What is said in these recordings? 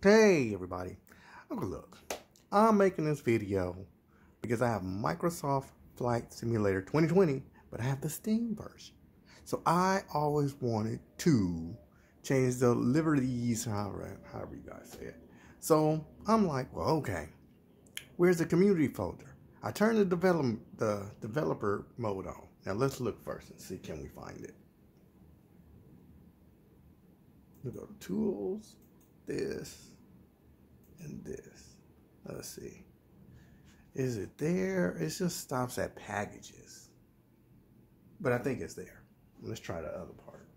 Hey everybody. Look, I'm making this video because I have Microsoft Flight Simulator 2020, but I have the Steam version. So I always wanted to change the liberties, however, however you guys say it. So I'm like, well, okay, where's the community folder? I turned the develop the developer mode on. Now let's look first and see can we find it. We go to tools, this, and this. Let's see. Is it there? It just stops at packages. But I think it's there. Let's try the other part.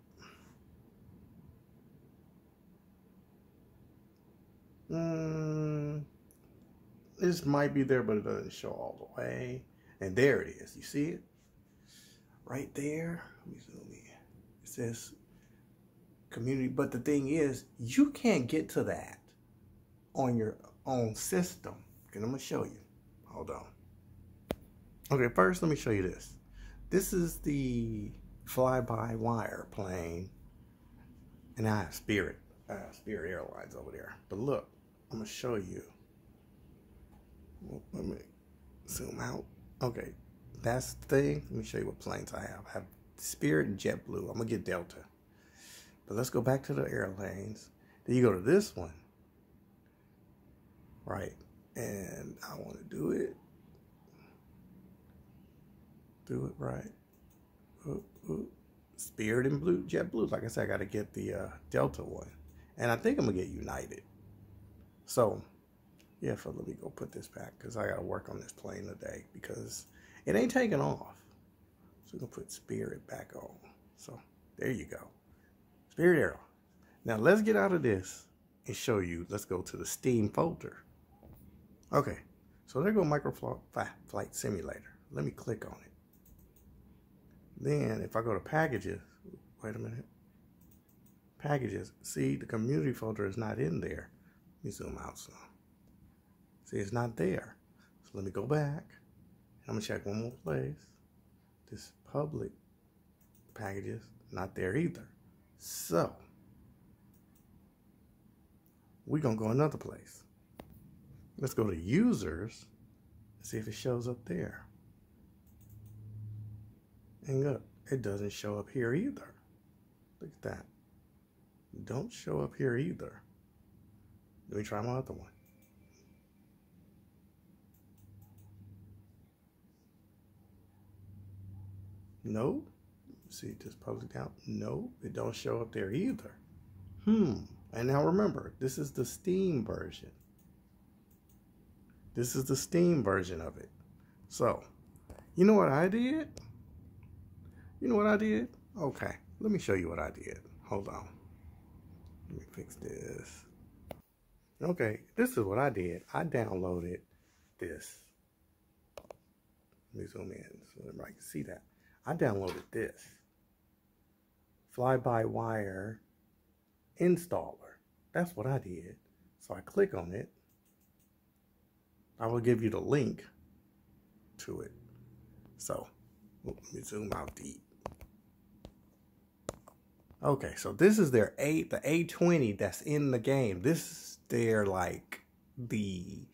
Mm, this might be there, but it doesn't show all the way. And there it is. You see it? Right there. Let me zoom in. It says community. But the thing is, you can't get to that on your own system. And I'm going to show you. Hold on. Okay, first let me show you this. This is the fly-by-wire plane. And I have Spirit. Spirit Airlines over there. But look, I'm going to show you. Let me zoom out. Okay, that's the thing. Let me show you what planes I have. I have Spirit and JetBlue. I'm going to get Delta. But let's go back to the airplanes. Then you go to this one. Right. And I want to do it. Do it right. Spirit and Blue, JetBlue. Like I said, I got to get the uh, Delta one. And I think I'm going to get United. So, yeah, so let me go put this back because I got to work on this plane today because it ain't taking off. So we're going to put Spirit back on. So, there you go. Spirit Arrow. Now let's get out of this and show you. Let's go to the Steam folder. Okay, so there go Microflight flight Simulator. Let me click on it. Then if I go to packages, wait a minute. Packages, see the community folder is not in there. Let me zoom out some. See, it's not there. So let me go back. I'm gonna check one more place. This public packages, not there either. So, we're going to go another place. Let's go to users and see if it shows up there. And look, it doesn't show up here either. Look at that. Don't show up here either. Let me try my other one. No, see this public down. No, it don't show up there either. Hmm. And now remember, this is the Steam version. This is the Steam version of it. So, you know what I did? You know what I did? Okay, let me show you what I did. Hold on. Let me fix this. Okay, this is what I did. I downloaded this. Let me zoom in so everybody can see that. I downloaded this fly-by-wire installer. That's what I did. So I click on it. I will give you the link to it. So let me zoom out deep. Okay, so this is their A the A20 that's in the game. This is their like the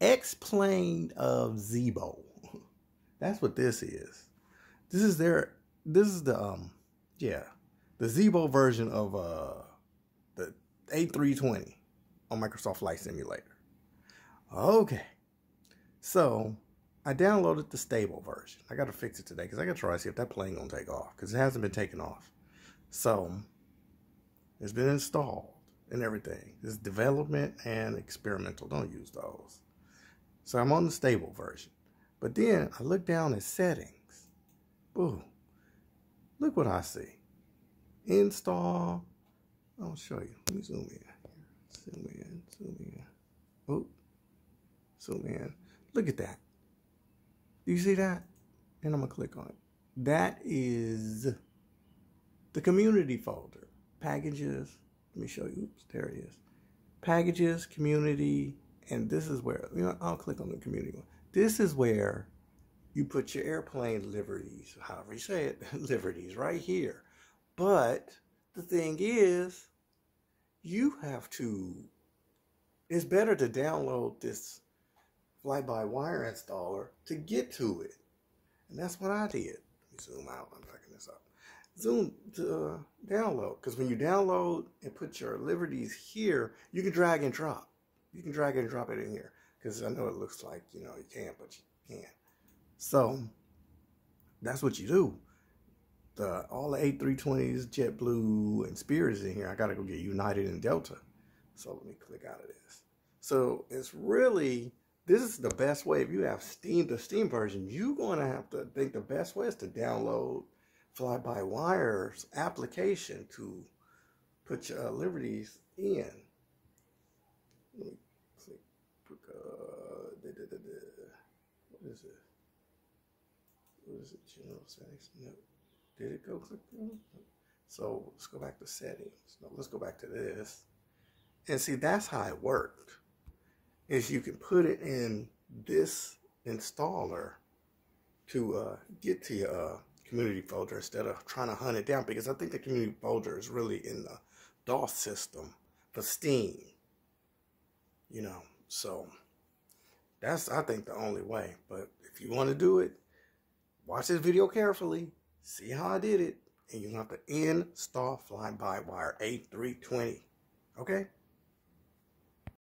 X-plane of Zibo. That's what this is. This is their this is the um yeah, the Zibo version of uh the A320 on Microsoft Flight Simulator. Okay. So I downloaded the stable version. I got to fix it today because I got to try to see if that plane gonna take off because it hasn't been taken off. So it's been installed and everything. It's development and experimental. Don't use those. So I'm on the stable version. But then I look down at settings. Boom. Look what I see. Install. I'll show you. Let me zoom in. Zoom in. Zoom in. Oh. Zoom in. Look at that. Do you see that? And I'm going to click on it. That is the community folder. Packages. Let me show you. Oops, there it is. Packages, community, and this is where, you know, I'll click on the community one. This is where you put your airplane liberties, however you say it, liberties, right here. But the thing is, you have to it's better to download this fly-by-wire installer to get to it. And that's what I did. Zoom out. I'm backing this up. Zoom to uh, download. Because when you download and put your liberties here, you can drag and drop. You can drag and drop it in here. Because I know it looks like, you know, you can't, but you can. So that's what you do. The all the A320s, JetBlue, and Spirit is in here. I gotta go get United and Delta. So let me click out of this. So it's really this is the best way. If you have Steam, the Steam version, you're going to have to think the best way is to download Fly By Wire's application to put your uh, liberties in. Let me click. Uh, da, da, da, what is it? What is it? General settings? No. Did it go click through? So let's go back to settings. No, let's go back to this. And see, that's how it worked is you can put it in this installer to uh, get to your uh, community folder instead of trying to hunt it down because I think the community folder is really in the DOS system for Steam. You know, so that's I think the only way. But if you want to do it, watch this video carefully, see how I did it, and you have to install Fly By Wire A320. Okay?